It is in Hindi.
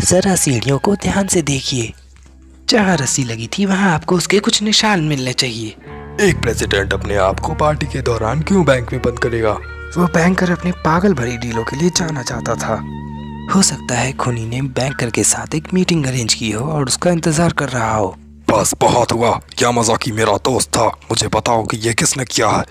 जरा सीढ़ियों को ध्यान से देखिए। जहाँ रस्सी लगी थी वहाँ आपको उसके कुछ निशान मिलने चाहिए। एक प्रेसिडेंट अपने आप को पार्टी के दौरान क्यों बैंक में बंद करेगा? वो बैंकर अपने पागल भरी डीलों के लिए जाना चाहता था। हो सकता है खुनी ने बैंकर के साथ एक मीटिंग अरेंज की हो और उसका इंतज़ार कर रहा हो। बस बहुत हुआ। क्या मजाकी मेरा दोस्त था। मुझे बताओ कि ये किसने किया है?